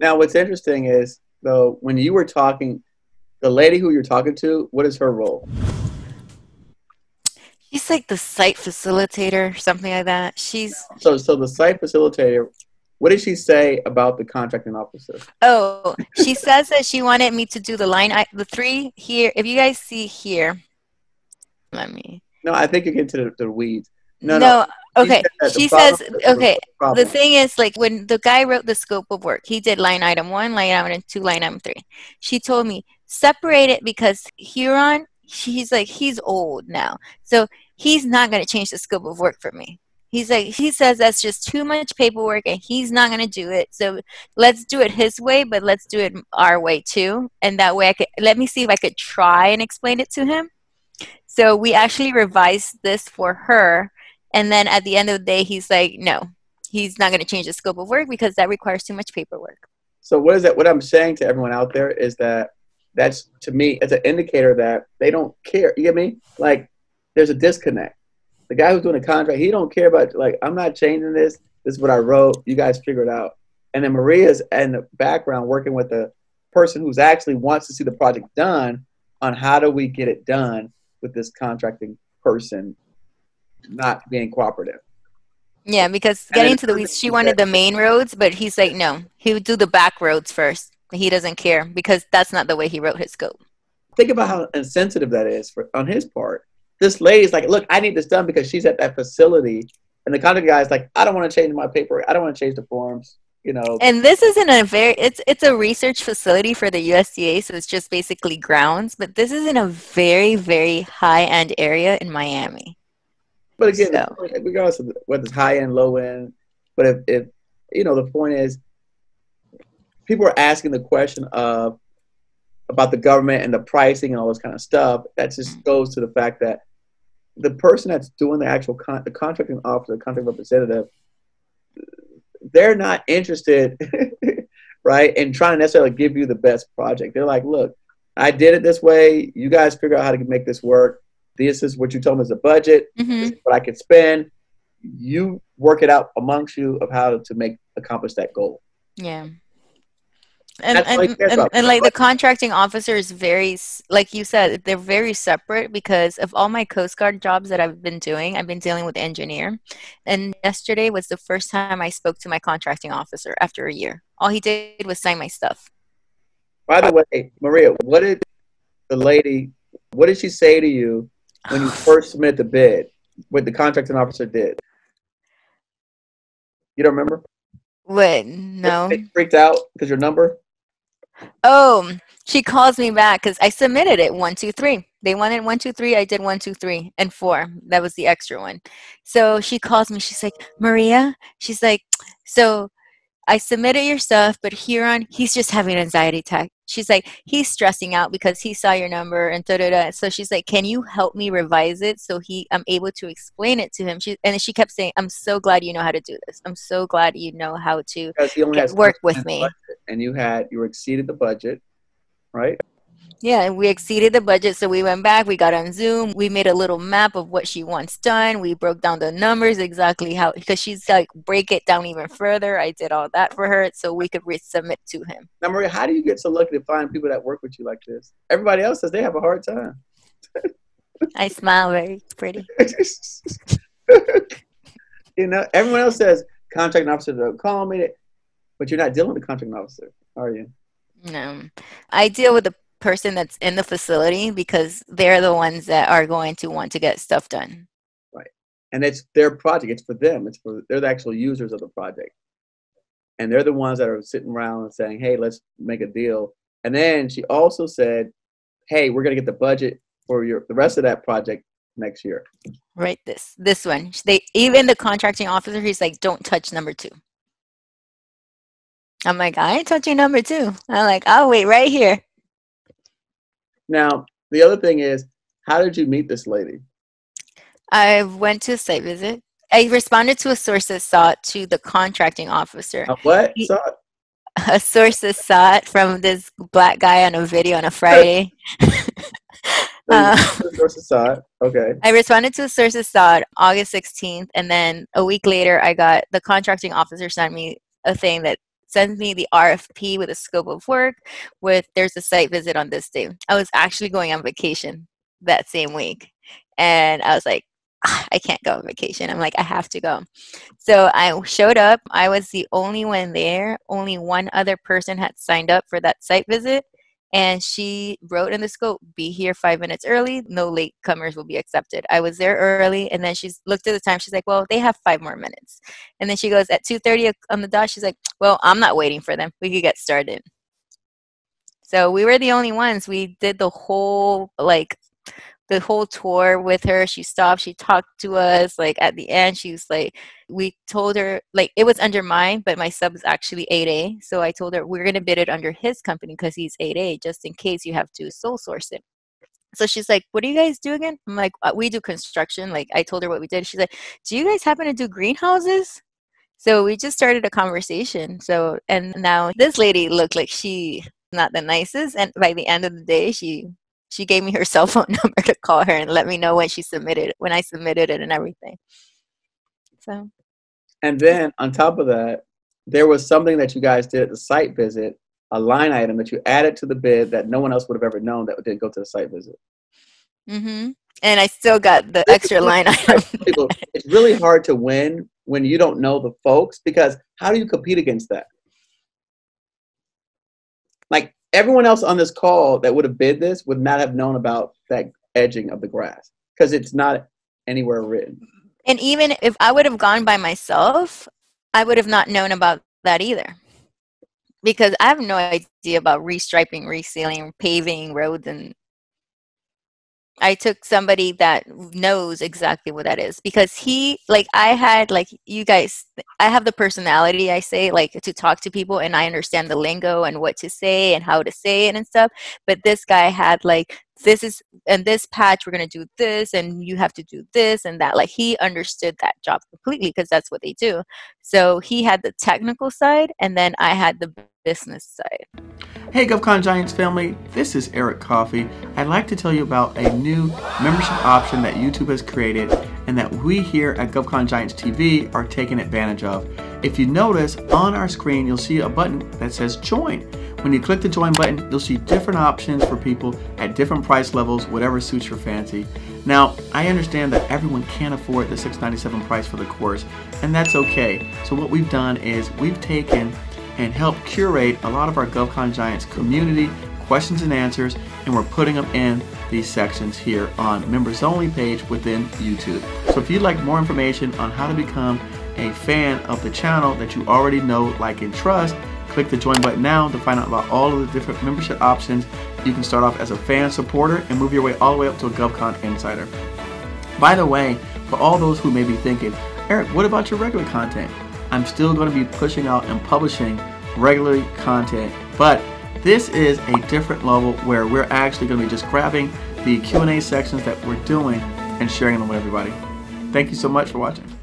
Now, what's interesting is though when you were talking, the lady who you're talking to, what is her role? She's like the site facilitator, something like that. She's So, so the site facilitator. What did she say about the contracting officer? oh, she says that she wanted me to do the line, I, the three here. If you guys see here, let me. No, I think you get to the, the weeds. No, No, no. okay. said that the She says okay. the The thing is, like when the guy wrote the scope of work, he did line item one, line item two, line item three. She told me separate it because Huron, he's like he's old now, so he's not going to change the scope of work for me. He's like he says that's just too much paperwork, and he's not going to do it. So let's do it his way, but let's do it our way too, and that way I could let me see if I could try and explain it to him. So we actually revised this for her, and then at the end of the day, he's like, no, he's not going to change the scope of work because that requires too much paperwork. So what is that? What I'm saying to everyone out there is that that's to me it's an indicator that they don't care. You get me? Like there's a disconnect. The guy who's doing the contract, he don't care about like I'm not changing this. This is what I wrote. You guys figure it out. And then Maria's in the background working with the person who's actually wants to see the project done on how do we get it done with this contracting person not being cooperative. Yeah, because getting to the weeds, she wanted the main roads, but he's like, no, he would do the back roads first. He doesn't care because that's not the way he wrote his scope. think about how insensitive that is for on his part. This lady's like, look, I need this done because she's at that facility, and the contract guy's like, I don't want to change my paper, I don't want to change the forms, you know. And this isn't a very it's it's a research facility for the USDA, so it's just basically grounds, but this is in a very very high end area in Miami. But again, so- regardless of whether it's high end, low end, but if, if you know, the point is, people are asking the question of about the government and the pricing and all this kind of stuff. That just mm-hmm. goes to the fact that the person that's doing the actual con- the contracting officer, the contract representative, they're not interested, right, in trying to necessarily give you the best project. They're like, look, I did it this way. You guys figure out how to make this work. This is what you told me is a budget. hmm This is what I could spend. You work it out amongst you of how to make accomplish that goal. Yeah. And, he and, and, and like the contracting officer is very like you said they're very separate because of all my coast guard jobs that i've been doing i've been dealing with engineer and yesterday was the first time i spoke to my contracting officer after a year all he did was sign my stuff By the way, Maria, what did the lady? What did she say to you when you first submitted the bid? What the contracting officer did? You don't remember? what no They freaked out because your number. oh she calls me back because i submitted it one two three they wanted one two three i did one two three and four that was the extra one so she calls me she's like maria she's like so i submitted your stuff but Huron, he's just having an anxiety attack she's like he's stressing out because he saw your number and da da da so she's like can you help me revise it so he i'm able to explain it to him she and she kept saying i'm so glad you know how to do this i'm so glad you know how to Because he only Get- work with me. budget, and you had you exceeded the budget, right? Yeah, and we exceeded the budget, so we went back. We got on Zoom. We made a little map of what she wants done. We broke down the numbers exactly how because she's like break it down even further. I did all that for her so we could resubmit to him. Now, Maria, how do you get so lucky to find people that work with you like this? Everybody else says they have a hard time. I smile very pretty. you know, everyone else says contracting officer don't call me, but you're not dealing with the contracting officer, are you? No, I deal with the person that's in the facility because they're the ones that are going to want to get stuff done. Right. And it's their project. It's for them. It's for they're the actual users of the project, and they're the ones that are sitting around and saying, "Hey, let's make a deal." And then she also said, "Hey, we're gonna get the budget for your the rest of that project next year." Right, this this one. They even the contracting officer. He's like, don't touch number two. I'm like, I ain't touching number two. I'm like, I'll wait right here. Now, the other thing is, how did you meet this lady? I went to a site visit. I responded to a source sources sought to the contracting officer. Uh, what? He- So, A sources sought from this black guy on a video on a Friday. Uh, sources saw it. Okay. I responded to a sources sought August 16th, and then a week later, I got the contracting officer sent me a thing that sends me the RFP with a scope of work with there's a site visit on this day. I was actually going on vacation that same week. And I was like, ah, I can't go on vacation. I'm like, I have to go. So I showed up. I was the only one there. Only one other person had signed up for that site visit and she wrote in the scope be here five minutes early no late comers will be accepted. I was there early and then she's looked at the time she's like well they have five more minutes. And then she goes at 2.30 on the dot she's like well i'm not waiting for them we could get started. So we were the only ones we did the whole like the whole tour with her. She stopped, she talked to us. Like at the end, she was like, we told her, like, it was under mine, but my sub is actually 8A. So I told her, we're going to bid it under his company because he's 8A, just in case you have to sole source it. So she's like, What do you guys do again? I'm like, uh, We do construction. Like, I told her what we did. She's like, Do you guys happen to do greenhouses? So we just started a conversation. So, and now this lady looked like she not the nicest. And by the end of the day, she she gave me her cell phone number to call her and let me know when she submitted when I submitted it and everything. So and then on top of that, there was something that you guys did at the site visit, a line item that you added to the bid that no one else would have ever known that didn't go to the site visit. Mm-hmm. And I still got the extra line item. it's really hard to win when you don't know the folks because how do you compete against that? Like everyone else on this call that would have bid this would not have known about that edging of the grass because it's not anywhere written. And even if I would have gone by myself, I would have not known about that either. Because I have no idea about restriping, resealing, paving roads and I took somebody that knows exactly what that is because he like I had like you guys I have the personality I say like to talk to people and I understand the lingo and what to say and how to say it and stuff but this guy had like this is and this patch we're going to do this and you have to do this and that like he understood that job completely because that's what they do. So he had the technical side and then i had the business side hey govcon giants family this is eric coffie i'd like to tell you about a new membership option that youtube has created and that we here at govcon giants tv are taking advantage of if you notice on our screen you'll see a button that says join when you click the join button, you'll see different options for people at different price levels, whatever suits your fancy. Now, I understand that everyone can't afford the 697 price for the course, and that's okay. So what we've done is we've taken and help curate a lot of our GovCon Giants community questions and answers, and we're putting them in these sections here on members only page within YouTube. So if you'd like more information on how to become a fan of the channel that you already know, like, and trust, Click the join button now to find out about all of the different membership options. You can start off as a fan supporter and move your way all the way up to a GovCon Insider. By the way, for all those who may be thinking, Eric, what about your regular content? I'm still going to be pushing out and publishing regular content, but this is a different level where we're actually going to be just grabbing the Q&A sections that we're doing and sharing them with everybody. Thank you so much for watching.